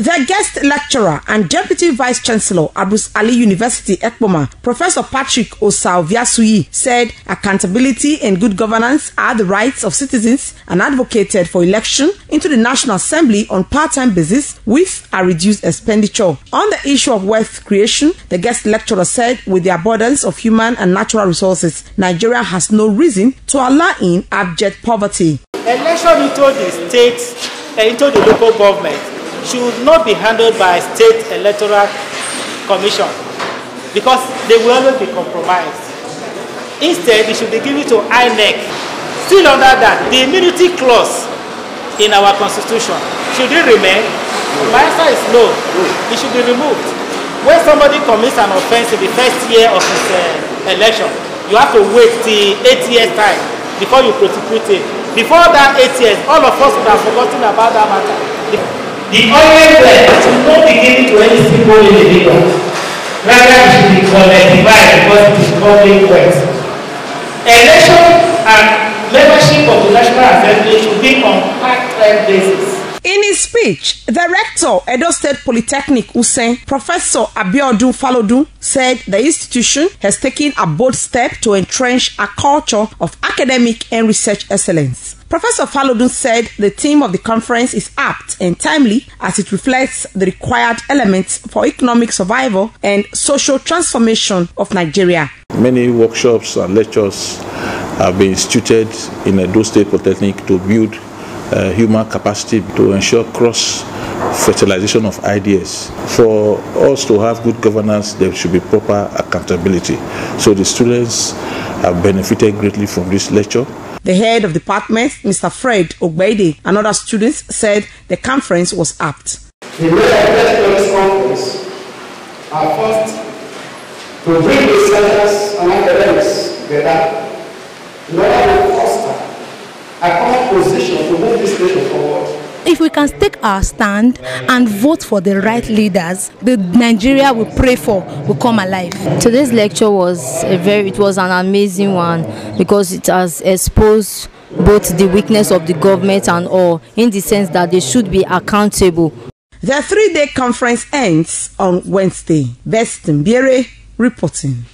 The guest lecturer and Deputy Vice Chancellor Ambrose Alli University Ekpoma, Professor Patrick Osao said accountability and good governance are the rights of citizens and advocated for election into the National Assembly on part-time basis with a reduced expenditure. On the issue of wealth creation, the guest lecturer said with the abundance of human and natural resources, Nigeria has no reason to allow in abject poverty. Election into the state, uh, into the local government should not be handled by state electoral commission because they will always be compromised. Instead, it should be given to INEC. Still under that, the immunity clause in our constitution, should it remain? My answer is no. It should be removed. When somebody commits an offense in the first year of his uh, election, you have to wait till eight years time before you prosecute him. Before that eight years, all of us would have forgotten about that matter. The, oil well should not be given to any single individual. Rather, it should be collectivized because it is public wealth. Election and membership of the National Assembly should be on part-time basis. In his speech, the rector, Edo State Polytechnic Usen, Professor Abiodun Falodun, said the institution has taken a bold step to entrench a culture of academic and research excellence. Professor Falodun said the theme of the conference is apt and timely as it reflects the required elements for economic survival and social transformation of Nigeria. Many workshops and lectures have been instituted in Edo State Polytechnic to build uh, human capacity to ensure cross fertilization of ideas. For us to have good governance, there should be proper accountability. So the students have benefited greatly from this lecture. The head of department, Mr. Fred Ogbede, and other students said the conference was apt. The this conference are first to bring researchers and academics together in order to foster a common position to move this nation forward. If we can take our stand and vote for the right leaders, the Nigeria we pray for will come alive. Today's lecture was a very it was an amazing one because it has exposed both the weakness of the government and all in the sense that they should be accountable. The three-day conference ends on Wednesday. Best Mbiere reporting.